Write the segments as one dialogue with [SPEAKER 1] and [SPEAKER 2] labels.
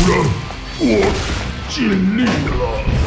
[SPEAKER 1] 主人我
[SPEAKER 2] 尽力了。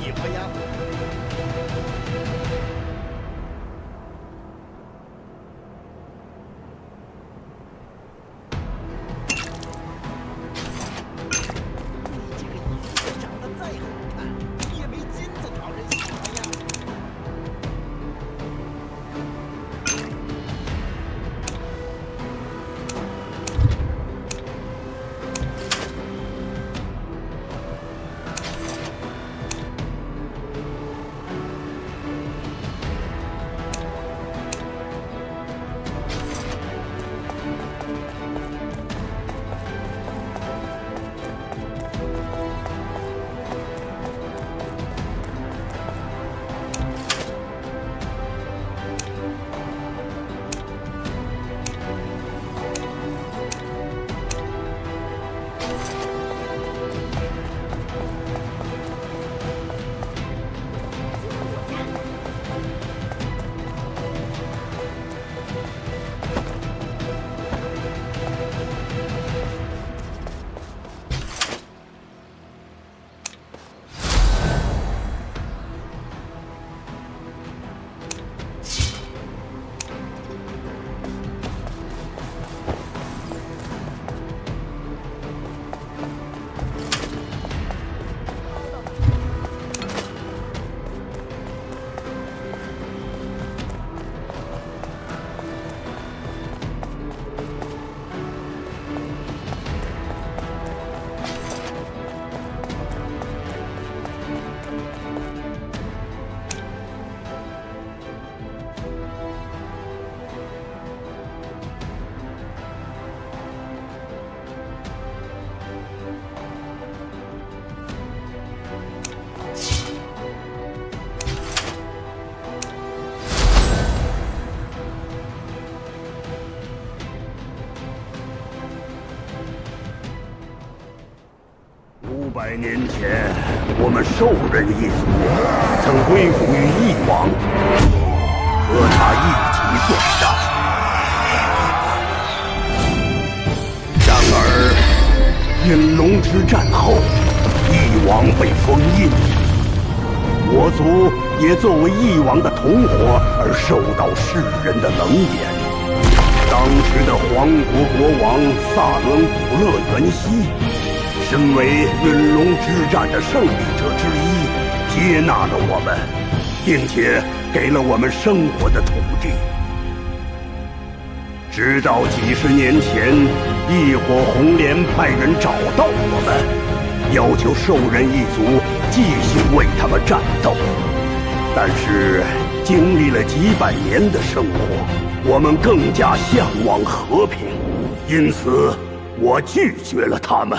[SPEAKER 3] 喜欢呀。
[SPEAKER 1] 百年前，我们兽人一族曾归附于翼王，和他一起作战。然而，陨龙之战后，翼王被封印，我族也作为翼王的同伙而受到世人的冷眼。当时的皇国国王萨伦古勒元熙，身为陨龙之战的胜利者之一，接纳了我们，并且给了我们生活的土地。直到几十年前，异火红莲派人找到我们，要求兽人一族继续为他们战斗。但是，经历了几百年的生活。我们更加向往和平，因此我拒绝了他们。